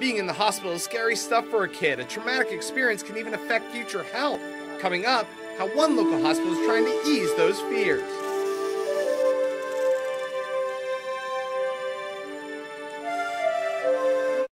Being in the hospital is scary stuff for a kid. A traumatic experience can even affect future health. Coming up, how one local hospital is trying to ease those fears.